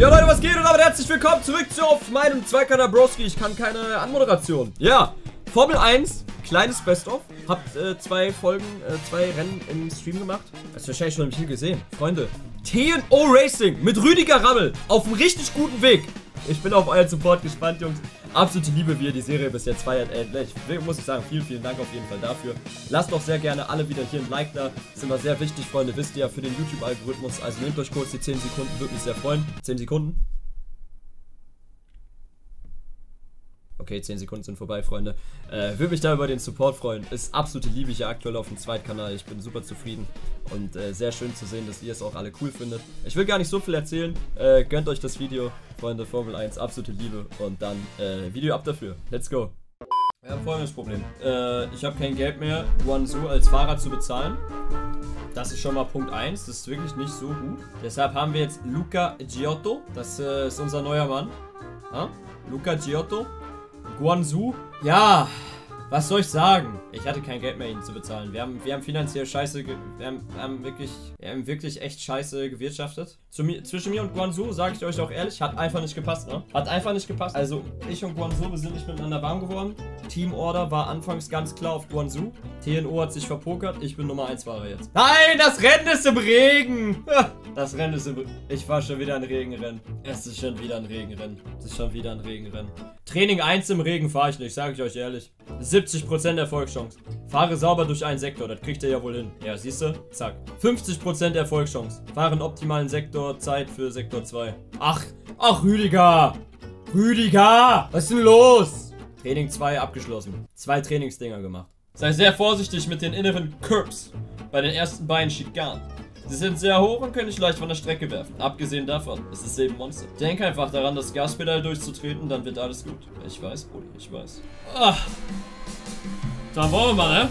Ja Leute, was geht und damit herzlich willkommen zurück zu auf meinem Zweikanal Broski. Ich kann keine Anmoderation. Ja, Formel 1, kleines Best-of. Habt äh, zwei Folgen, äh, zwei Rennen im Stream gemacht. Hast du wahrscheinlich schon Spiel gesehen. Freunde, TNO Racing mit Rüdiger Rammel auf einem richtig guten Weg. Ich bin auf euren Support gespannt, Jungs. Absolute Liebe, wie ihr die Serie bis jetzt feiert. Ey, ich, muss ich sagen, vielen, vielen Dank auf jeden Fall dafür. Lasst doch sehr gerne alle wieder hier ein Like da. Ist immer sehr wichtig, Freunde. Wisst ihr ja für den YouTube-Algorithmus. Also nehmt euch kurz die 10 Sekunden, würde mich sehr freuen. 10 Sekunden. Okay, 10 Sekunden sind vorbei, Freunde. Äh, Würde mich da über den Support freuen. Ist absolute Liebe hier aktuell auf dem Zweitkanal. Ich bin super zufrieden und äh, sehr schön zu sehen, dass ihr es auch alle cool findet. Ich will gar nicht so viel erzählen. Äh, gönnt euch das Video, Freunde. Formel 1, absolute Liebe. Und dann äh, Video ab dafür. Let's go. Wir haben folgendes Problem. Äh, ich habe kein Geld mehr, Guangzhou als Fahrer zu bezahlen. Das ist schon mal Punkt 1. Das ist wirklich nicht so gut. Deshalb haben wir jetzt Luca Giotto. Das äh, ist unser neuer Mann. Ja? Luca Giotto. Guangzhou. Ja, was soll ich sagen? Ich hatte kein Geld mehr, ihn zu bezahlen. Wir haben, wir haben finanziell scheiße, wir haben, haben, wirklich, wir haben wirklich echt scheiße gewirtschaftet. Mir, zwischen mir und Guangzhou, sage ich euch auch ehrlich, hat einfach nicht gepasst, ne? Hat einfach nicht gepasst. Also, ich und Guangzhou, wir sind nicht miteinander warm geworden. Teamorder war anfangs ganz klar auf Guangzhou. TNO hat sich verpokert. Ich bin Nummer 1 Fahrer jetzt. Nein, das Rennen ist im Regen! Das Rennen ist im Regen. Ich fahre schon wieder ein Regenrennen. Es ist schon wieder ein Regenrennen. Es ist schon wieder ein Regenrennen. Training 1 im Regen fahre ich nicht, sage ich euch ehrlich. 70% Erfolgschance. Fahre sauber durch einen Sektor, das kriegt ihr ja wohl hin. Ja, siehst du? Zack. 50% Erfolgschance. Fahre einen optimalen Sektor, Zeit für Sektor 2. Ach, ach Rüdiger! Rüdiger! Was ist denn los? Training 2 abgeschlossen. Zwei Trainingsdinger gemacht. Sei sehr vorsichtig mit den inneren Curbs. Bei den ersten beiden Schikanen. Sie sind sehr hoch und können dich leicht von der Strecke werfen. Abgesehen davon, es ist eben Monster. Denk einfach daran, das Gaspedal durchzutreten, dann wird alles gut. Ich weiß, Brudi, ich weiß. Ah. Dann wollen wir mal, ne?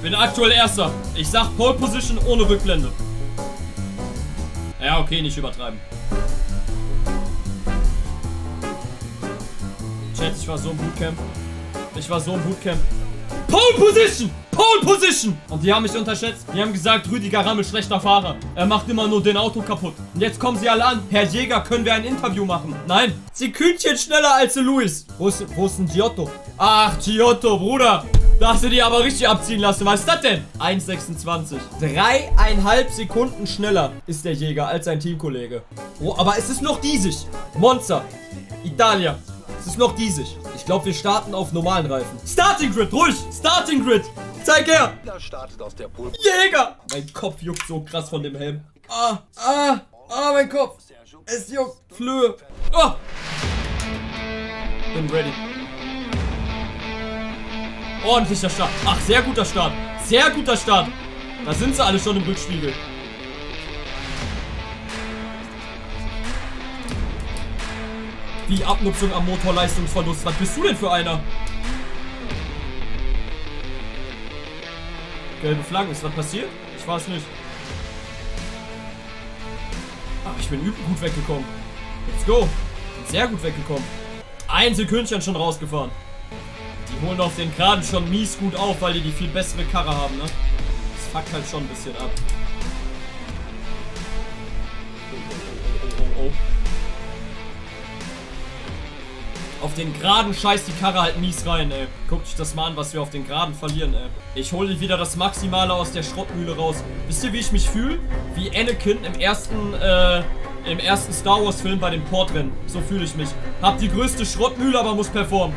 Bin aktuell Erster. Ich sag Pole Position ohne Rückblende. Ja, okay, nicht übertreiben. Chat, ich war so im Bootcamp. Ich war so im Bootcamp. Pole Position! Pole Position! Und die haben mich unterschätzt. Die haben gesagt, Rüdiger Rammel, schlechter Fahrer. Er macht immer nur den Auto kaputt. Und jetzt kommen sie alle an. Herr Jäger, können wir ein Interview machen? Nein. Sie Sekündchen schneller als Luis. Wo ist, wo ist ein Giotto? Ach, Giotto, Bruder. Da hast du die aber richtig abziehen lassen. Was ist das denn? 1,26. Dreieinhalb Sekunden schneller ist der Jäger als sein Teamkollege. Oh, aber es ist noch diesig. Monster. Italia. Es ist noch diesig. Ich glaube, wir starten auf normalen Reifen. Starting Grid, ruhig! Starting Grid! Zeig her! Jäger! Mein Kopf juckt so krass von dem Helm. Ah, ah, ah, mein Kopf. Es juckt. Flöhe. Oh! Bin ready. Ordentlicher Start. Ach, sehr guter Start. Sehr guter Start. Da sind sie alle schon im Rückspiegel. Wie Abnutzung am Motorleistungsverlust. Was bist du denn für einer? Gelbe Flaggen. Ist was passiert? Ich weiß nicht. Ach, ich bin übel gut weggekommen. Let's go. Bin sehr gut weggekommen. Ein Sekündchen schon rausgefahren. Die holen auf den Geraden schon mies gut auf, weil die die viel bessere Karre haben, ne? Das fuckt halt schon ein bisschen ab. Den Geraden scheißt die Karre halt mies rein, ey. Guckt euch das mal an, was wir auf den Geraden verlieren, ey. Ich hole wieder das Maximale aus der Schrottmühle raus. Wisst ihr, wie ich mich fühle? Wie Anakin im ersten, äh, im ersten Star Wars Film bei dem Portrennen. So fühle ich mich. Hab die größte Schrottmühle, aber muss performen.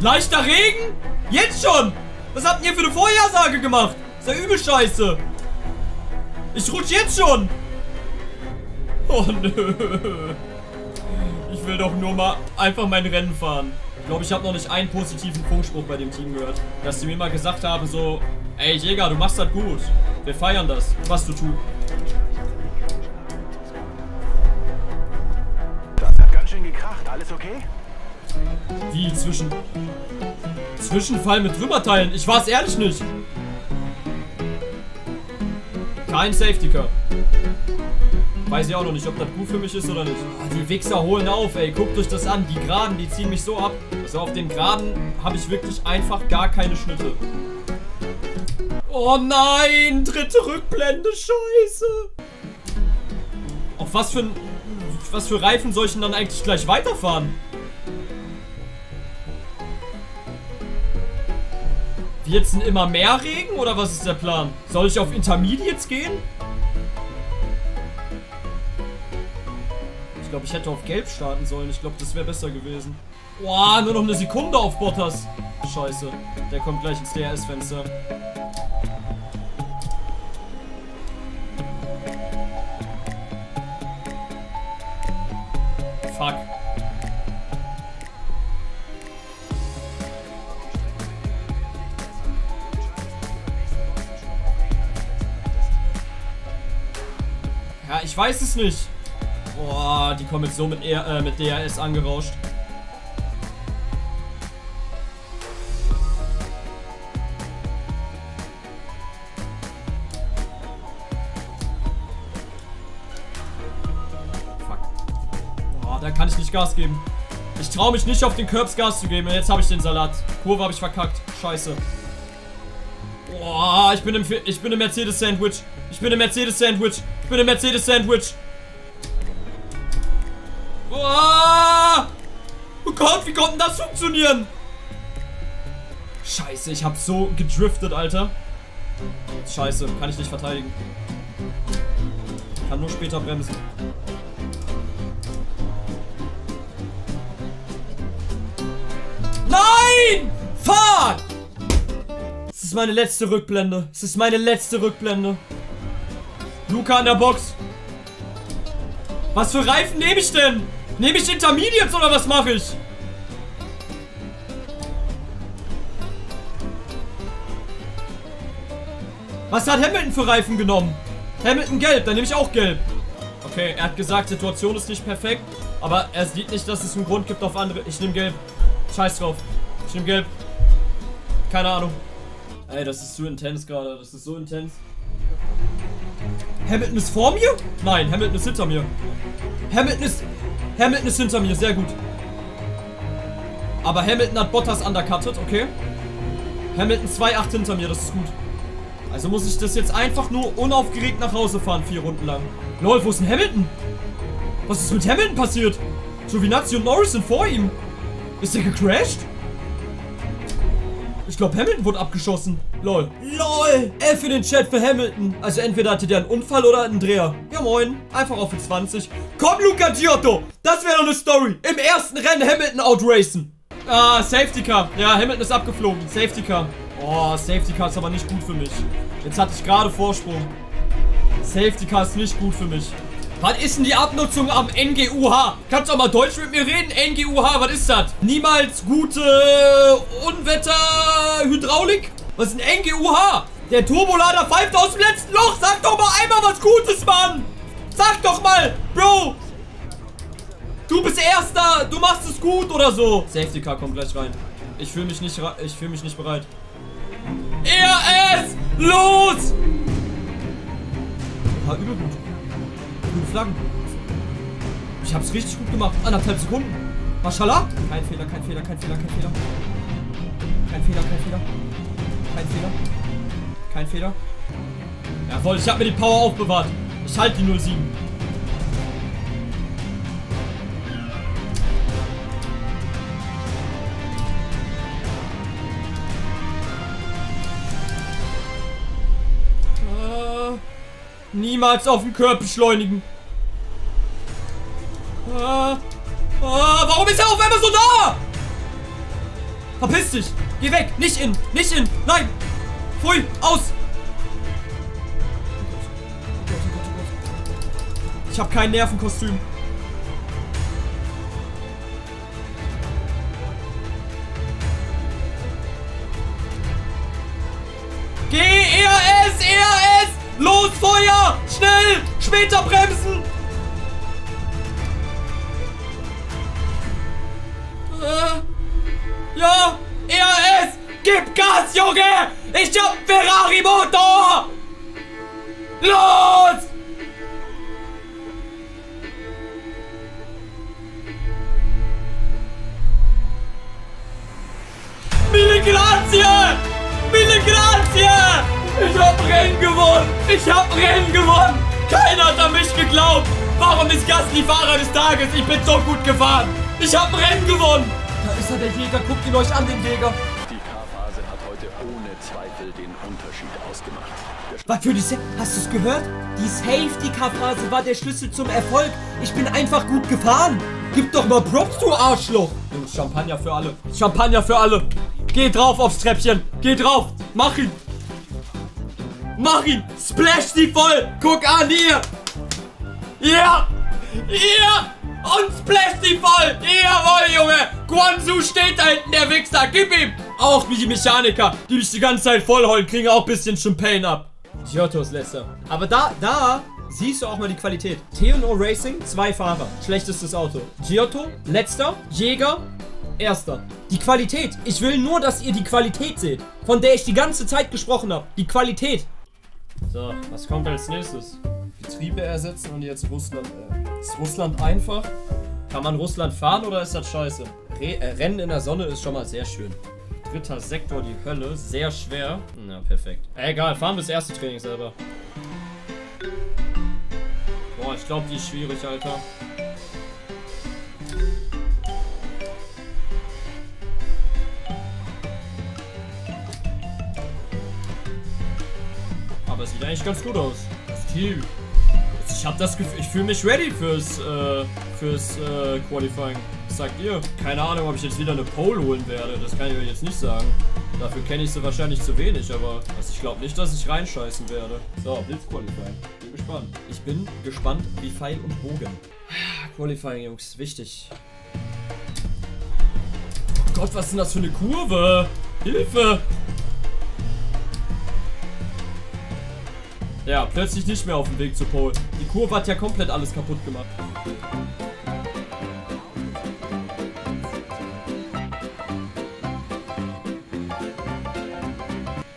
Leichter Regen? Jetzt schon? Was habt ihr für eine Vorhersage gemacht? ist ja übel scheiße. Ich rutsch jetzt schon. Oh nö. Ich will doch nur mal einfach mein Rennen fahren. Ich glaube, ich habe noch nicht einen positiven Funkspruch bei dem Team gehört. Dass sie mir mal gesagt haben, so, ey Jäger, du machst das gut. Wir feiern das, was du tust. Das hat ganz schön gekracht. Alles okay? Wie zwischen... Zwischenfall mit Trümmerteilen? Ich war es ehrlich nicht. Kein Safety Car. Weiß ich auch noch nicht, ob das gut für mich ist oder nicht. Oh, die Wichser holen auf, ey. Guckt euch das an. Die Geraden, die ziehen mich so ab. Also auf den Geraden habe ich wirklich einfach gar keine Schnitte. Oh nein, dritte Rückblende, scheiße. Auf was für was für Reifen soll ich denn dann eigentlich gleich weiterfahren? Wird's denn immer mehr Regen oder was ist der Plan? Soll ich auf Intermediates gehen? Ich glaube, ich hätte auf Gelb starten sollen. Ich glaube, das wäre besser gewesen. Boah, nur noch eine Sekunde auf Bottas. Scheiße. Der kommt gleich ins DRS-Fenster. Fuck. Ja, ich weiß es nicht. Die kommen jetzt so mit, äh, mit DRS angerauscht. Fuck. Boah, da kann ich nicht Gas geben. Ich traue mich nicht auf den Curbs Gas zu geben. Jetzt habe ich den Salat. Kurve habe ich verkackt. Scheiße. Boah, ich bin im, ich bin im Mercedes-Sandwich. Ich bin im Mercedes-Sandwich. Ich bin im Mercedes-Sandwich. Funktionieren? Scheiße, ich hab so gedriftet, Alter. Scheiße, kann ich nicht verteidigen. Kann nur später bremsen. Nein! Fuck! Es ist meine letzte Rückblende. Es ist meine letzte Rückblende. Luca an der Box. Was für Reifen nehme ich denn? Nehme ich Intermediates oder was mache ich? Was hat Hamilton für Reifen genommen? Hamilton gelb, dann nehme ich auch gelb. Okay, er hat gesagt, Situation ist nicht perfekt. Aber er sieht nicht, dass es einen Grund gibt auf andere. Ich nehme gelb. Scheiß drauf. Ich nehme gelb. Keine Ahnung. Ey, das ist zu intens gerade. Das ist so intens. Hamilton ist vor mir? Nein, Hamilton ist hinter mir. Hamilton ist... Hamilton ist hinter mir, sehr gut. Aber Hamilton hat Bottas undercutted, okay. Hamilton 2,8 hinter mir, das ist gut. Also muss ich das jetzt einfach nur unaufgeregt nach Hause fahren, vier Runden lang. Lol, wo ist denn Hamilton? Was ist mit Hamilton passiert? Giovinazzi und Norris sind vor ihm. Ist der gecrashed? Ich glaube, Hamilton wurde abgeschossen. Lol. LOL. F in den Chat für Hamilton. Also entweder hatte der einen Unfall oder einen Dreher. Ja moin. Einfach auf die 20. Komm, Luca Giotto. Das wäre doch eine Story. Im ersten Rennen Hamilton outracen. Ah, Safety Car. Ja, Hamilton ist abgeflogen. Safety Car. Oh, Safety Car ist aber nicht gut für mich. Jetzt hatte ich gerade Vorsprung. Safety Car ist nicht gut für mich. Was ist denn die Abnutzung am NGUH? Kannst du auch mal Deutsch mit mir reden? NGUH, was ist das? Niemals gute Unwetter-Hydraulik? Was ist ein NGUH? Der Turbolader pfeift aus dem letzten Loch. Sag doch mal einmal was Gutes, Mann. Sag doch mal, Bro. Du bist Erster. Du machst es gut oder so. Safety Car kommt gleich rein. Ich fühle mich nicht, ich fühle mich nicht bereit. RS, los! Ja, übel gut. Gute Flaggen. Ich hab's richtig gut gemacht. Anderthalb Sekunden. Maschallah. Kein Fehler, kein Fehler, kein Fehler, kein Fehler. Kein Fehler, kein Fehler. Kein Fehler. Kein Fehler. Jawohl, ich hab mir die Power aufbewahrt. Ich halte die 07. niemals auf den Körper beschleunigen. Ah, ah, warum ist er auf einmal so da? Verpiss dich. Geh weg. Nicht in. Nicht in. Nein. Pfui. Aus. Ich habe kein Nervenkostüm. Meter bremsen! Äh, ja, ERS! Gib Gas, Junge! Ich hab Ferrari-Motor! Los! Mille grazie! Mille grazie! Ich hab Rennen gewonnen! Ich hab Rennen gewonnen! Keiner hat an mich geglaubt! Warum ist Gasly Fahrer des Tages? Ich bin so gut gefahren! Ich hab Rennen gewonnen! Da ist er, der Jäger. Guckt ihn euch an, den Jäger. Die K-Phase hat heute ohne Zweifel den Unterschied ausgemacht. Was für die Sa Hast du es gehört? Die Safety-Car-Phase war der Schlüssel zum Erfolg. Ich bin einfach gut gefahren. Gib doch mal Props, du Arschloch. Jungs, Champagner für alle. Champagner für alle. Geh drauf aufs Treppchen. Geh drauf. Mach ihn. Mach ihn. Splash die voll. Guck an, hier. Ja. Ja. Und splash die voll. Jawohl, Junge. Guanzu steht da hinten, der Wichser. Gib ihm. Auch wie die Mechaniker, die mich die ganze Zeit vollheulen, kriegen auch ein bisschen Champagne ab. Giotto ist letzter. Aber da, da siehst du auch mal die Qualität. T&O Racing, zwei Fahrer. Schlechtestes Auto. Giotto, letzter. Jäger, erster. Die Qualität. Ich will nur, dass ihr die Qualität seht. Von der ich die ganze Zeit gesprochen habe. Die Qualität. So, was kommt als nächstes? Getriebe ersetzen und jetzt Russland. Äh, ist Russland einfach? Kann man Russland fahren oder ist das scheiße? Re äh, Rennen in der Sonne ist schon mal sehr schön. Dritter Sektor, die Hölle. Sehr schwer. Na, perfekt. Egal, fahren wir das erste Training selber. Boah, ich glaube, die ist schwierig, Alter. Aber es sieht eigentlich ganz gut aus. Das Team. Ich habe das Gefühl, ich fühle mich ready fürs, äh, fürs äh, Qualifying. Was sagt ihr? Keine Ahnung, ob ich jetzt wieder eine Pole holen werde. Das kann ich euch jetzt nicht sagen. Dafür kenne ich sie wahrscheinlich zu wenig, aber also ich glaube nicht, dass ich reinscheißen werde. So, Blitzqualifying. Bin gespannt. Ich bin gespannt wie Pfeil und Bogen. Qualifying, Jungs, wichtig. Oh Gott, was ist denn das für eine Kurve? Hilfe! Ja, plötzlich nicht mehr auf dem Weg zur Pole. Die Kurve hat ja komplett alles kaputt gemacht.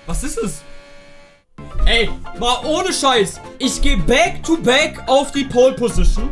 Was ist es? Ey, mal ohne Scheiß. Ich gehe back to back auf die Pole Position.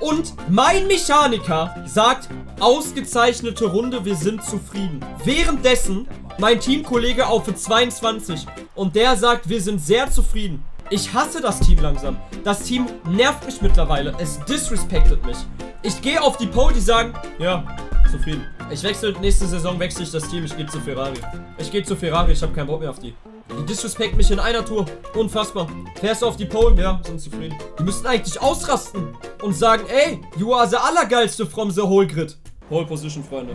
Und mein Mechaniker sagt, ausgezeichnete Runde, wir sind zufrieden. Währenddessen mein Teamkollege auf für 22 und der sagt, wir sind sehr zufrieden. Ich hasse das Team langsam. Das Team nervt mich mittlerweile. Es disrespectet mich. Ich gehe auf die Pole, die sagen, ja, zufrieden. Ich wechsle, nächste Saison wechsle ich das Team. Ich gehe zu Ferrari. Ich gehe zu Ferrari, ich habe keinen Bock mehr auf die. Die disrespect mich in einer Tour. Unfassbar. Fährst du auf die Pole? Ja, sind zufrieden. Die müssten eigentlich ausrasten und sagen, ey, you are the allergeilste from the whole grid. Pole Position, Freunde.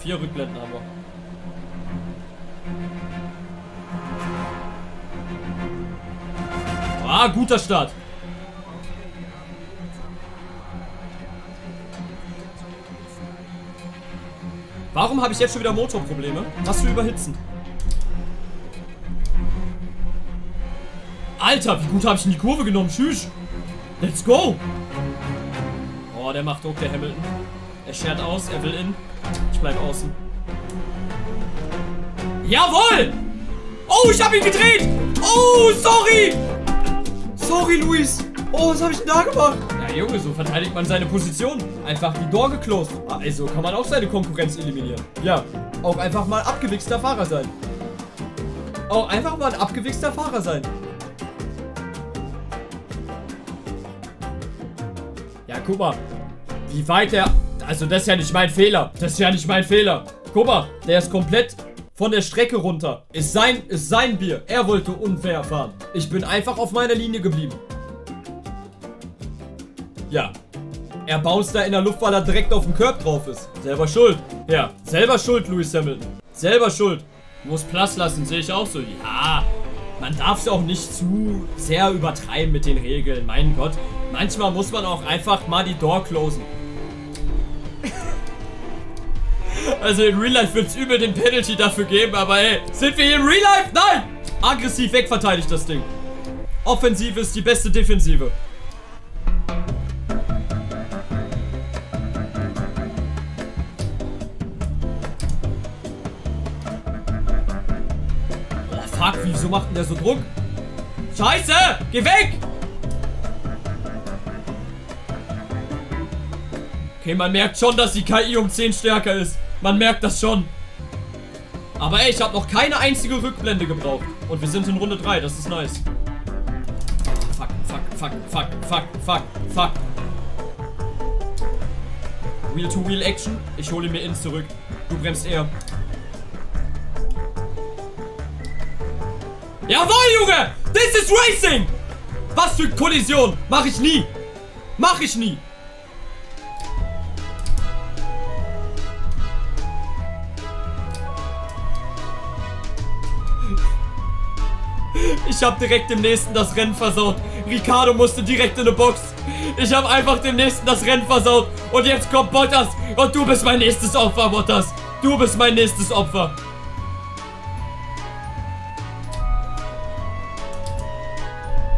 Vier Rückblenden haben wir. Ah, guter Start. Warum habe ich jetzt schon wieder Motorprobleme? Was für Überhitzen? Alter, wie gut habe ich in die Kurve genommen? Tschüss. Let's go. Oh, der macht Druck, der Hamilton. Er schert aus, er will in. Ich bleib außen. Jawohl! Oh, ich habe ihn gedreht! Oh, sorry! Sorry, Luis. Oh, was habe ich denn da gemacht? Ja, Junge, so verteidigt man seine Position. Einfach die Door geclosed. Also kann man auch seine Konkurrenz eliminieren. Ja, auch einfach mal abgewichster Fahrer sein. Auch einfach mal ein abgewichster Fahrer sein. Ja, guck mal. Wie weit er... Also das ist ja nicht mein Fehler. Das ist ja nicht mein Fehler. Guck mal, der ist komplett von der Strecke runter. Ist sein, ist sein Bier. Er wollte unfair fahren. Ich bin einfach auf meiner Linie geblieben. Ja. Er bounced da in der Luft, weil er direkt auf dem Curb drauf ist. Selber schuld. Ja, selber schuld, Lewis Hamilton. Selber schuld. Muss Platz lassen, sehe ich auch so. Ja, man darf es auch nicht zu sehr übertreiben mit den Regeln. Mein Gott. Manchmal muss man auch einfach mal die Door closen. Also in Real Life wird es übel den Penalty dafür geben, aber ey, sind wir hier in Real Life? Nein! Aggressiv wegverteidigt das Ding. Offensive ist die beste Defensive. Oh fuck, wieso macht denn der so Druck? Scheiße! Geh weg! Okay, man merkt schon, dass die KI um 10 stärker ist. Man merkt das schon. Aber ey, ich habe noch keine einzige Rückblende gebraucht. Und wir sind in Runde 3, das ist nice. Fuck, fuck, fuck, fuck, fuck, fuck, fuck. Wheel-to-Wheel-Action. Ich hole mir ins zurück. Du bremst eher. Jawohl, Junge! This is Racing! Was für Kollision! Mach ich nie! Mach ich nie! Ich habe direkt dem nächsten das Rennen versaut. Ricardo musste direkt in eine Box. Ich habe einfach dem nächsten das Rennen versaut. Und jetzt kommt Bottas. Und du bist mein nächstes Opfer, Bottas. Du bist mein nächstes Opfer.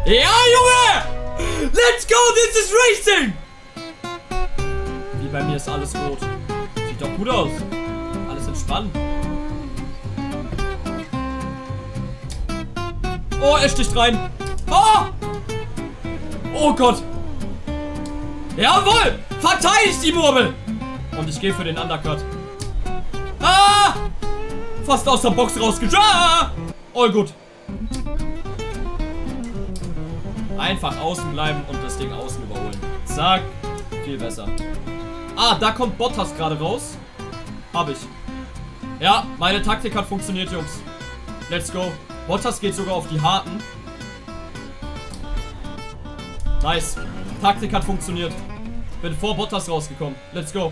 Ja, Junge! Let's go, this is racing! Wie bei mir ist alles rot. Sieht doch gut aus. Alles entspannt. Oh, er sticht rein. Oh! Oh Gott. Jawohl! Verteidigt die Murmel! Und ich gehe für den Undercut. Ah! Fast aus der Box rausgeschlagen. Ah! All gut. Einfach außen bleiben und das Ding außen überholen. Zack. Viel besser. Ah, da kommt Bottas gerade raus. Hab ich. Ja, meine Taktik hat funktioniert, Jungs. Let's go. Bottas geht sogar auf die harten. Nice. Taktik hat funktioniert. Bin vor Bottas rausgekommen. Let's go.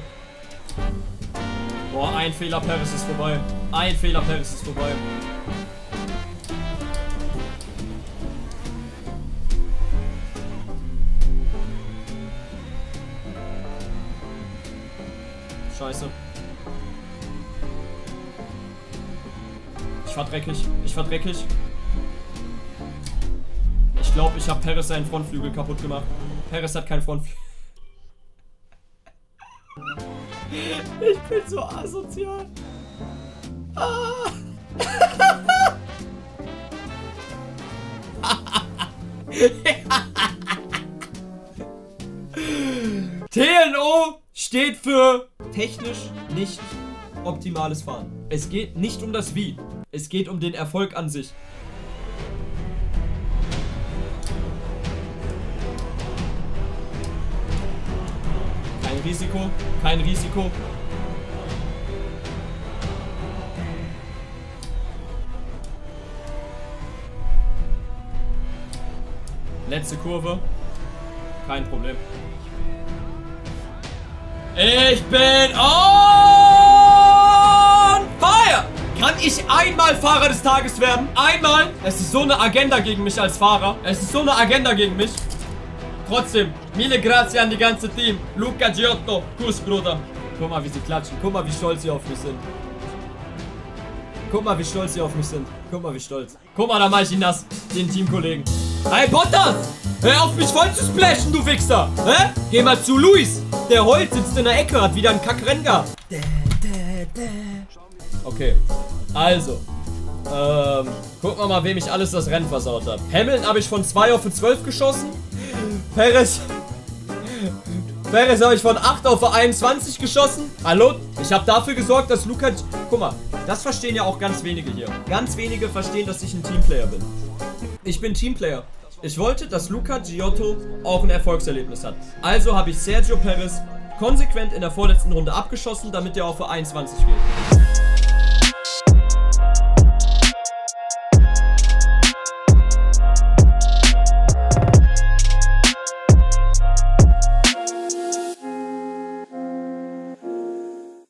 Boah, ein Fehler, Paris ist vorbei. Ein Fehler, Paris ist vorbei. Scheiße. Ich fahr dreckig. Ich fahr dreckig. Ich glaube, ich habe Paris seinen Frontflügel kaputt gemacht. Paris hat keinen Frontflügel. Ich bin so asozial. Ah. TNO steht für technisch nicht optimales Fahren. Es geht nicht um das Wie. Es geht um den Erfolg an sich. Kein Risiko, kein Risiko. Letzte Kurve. Kein Problem. Ich bin! Kann ich einmal Fahrer des Tages werden? Einmal? Es ist so eine Agenda gegen mich als Fahrer. Es ist so eine Agenda gegen mich. Trotzdem, mille grazie an die ganze Team. Luca Giotto, Kuss, Bruder. Guck mal, wie sie klatschen. Guck mal, wie stolz sie auf mich sind. Guck mal, wie stolz sie auf mich sind. Guck mal, wie stolz. Guck mal, da mach ich ihn das. Den Teamkollegen. Hey, Bottas! Hör auf, mich voll zu splashen, du Wichser! Hä? Geh mal zu Luis! Der heult, sitzt in der Ecke, hat wieder einen Kackrennen gehabt. Okay, also. Ähm, gucken wir mal, wem ich alles das Rennen versaut habe. Hamilton habe ich von 2 auf 12 geschossen. Perez. Perez habe ich von 8 auf 21 geschossen. Hallo? Ich habe dafür gesorgt, dass Luca... Guck mal, das verstehen ja auch ganz wenige hier. Ganz wenige verstehen, dass ich ein Teamplayer bin. Ich bin Teamplayer. Ich wollte, dass Luca Giotto auch ein Erfolgserlebnis hat. Also habe ich Sergio Perez konsequent in der vorletzten Runde abgeschossen, damit er für 21 geht.